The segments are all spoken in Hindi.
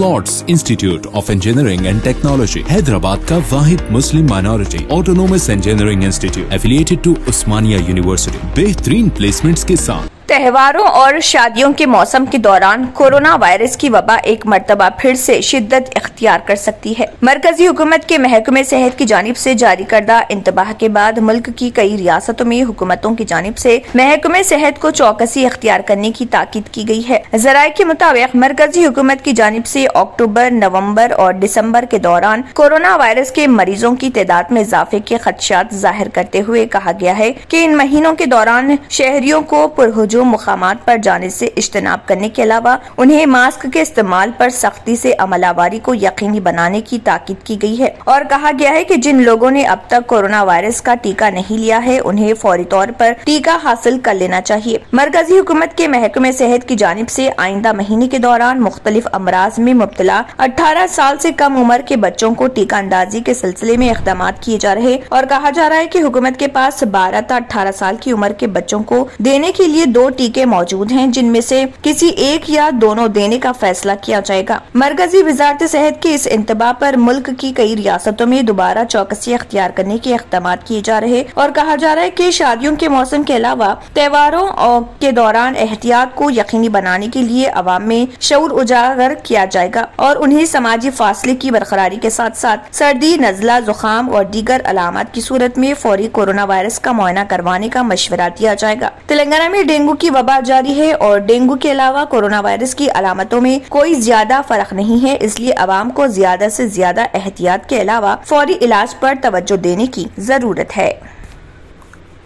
Lords Institute of Engineering and Technology Hyderabad का वाहिद Muslim minority autonomous engineering institute affiliated to Osmania university बेहतरीन प्लेसमेंट्स के साथ त्योहारों और शादियों के मौसम के दौरान कोरोना वायरस की वबा एक मरतबा फिर से शिद्दत इख्तियार कर सकती है। मरकजी हुकूमत के महकमे सेहत की जानब से जारी करदा इंतबाह के बाद मुल्क की कई रियासतों में हुकूमतों की जानब से महकमे सेहत को चौकसी इख्तियार करने की ताकीद की गई है। जराये के मुताबिक मरकजी हुकूमत की जानब से अक्टूबर नवंबर और दिसंबर के दौरान कोरोना वायरस के मरीजों की तादाद में इजाफे के खदशात ज़ाहिर करते हुए कहा गया है की इन महीनों के दौरान शहरियों को पुरहजू जो मुकाम पर जाने से इज्तनाब करने के अलावा उन्हें मास्क के इस्तेमाल पर सख्ती से अमलावारी को यकीनी बनाने की ताकीद की गई है। और कहा गया है कि जिन लोगों ने अब तक कोरोना वायरस का टीका नहीं लिया है, उन्हें फौरी तौर पर टीका हासिल कर लेना चाहिए। मरकजी हुकूमत के महकमे सेहत की जानब ऐसी आइंदा महीने के दौरान मुख्तलिफ़ अमराज में मुबतला अठारह साल ऐसी कम उम्र के बच्चों को टीका अंदाजी के सिलसिले में इकदाम किए जा रहे और कहा जा रहा है की हुकूमत के पास बारह ऐसी अठारह साल की उम्र के बच्चों को देने के लिए दो टीके मौजूद हैं, जिनमें से किसी एक या दोनों देने का फैसला किया जाएगा। मरकजी वजारत सेहत के इस इंतबा पर मुल्क की कई रियासतों में दोबारा चौकसी अख्तियार करने के इकदाम किए जा रहे और कहा जा रहा है की शादियों के मौसम के अलावा त्योहारों के दौरान एहतियात को यकीनी बनाने के लिए अवाम में शूर उजागर किया जाएगा और उन्हें समाजी फासले की बरकरारी के साथ साथ सर्दी, नजला जुकाम और दीगर अलामत की सूरत में फौरी कोरोना वायरस का मुआयना करवाने का मशवरा दिया जाएगा। तेलंगाना में डेंगू की वबा जारी है और डेंगू के अलावा कोरोना वायरस की अलामतों में कोई ज़्यादा फ़र्क नहीं है, इसलिए आवाम को ज़्यादा से ज़्यादा एहतियात के अलावा फौरी इलाज पर तवज्जो देने की ज़रूरत है।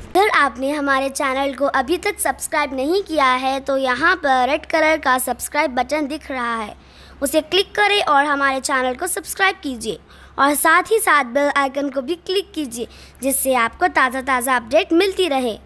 अगर आपने हमारे चैनल को अभी तक सब्सक्राइब नहीं किया है तो यहाँ पर रेड कलर का सब्सक्राइब बटन दिख रहा है। उसे क्लिक करें और हमारे चैनल को सब्सक्राइब कीजिए। और साथ ही साथ बेल आइकन को भी क्लिक कीजिए, जिससे आपको ताज़ा ताज़ा अपडेट मिलती रहे।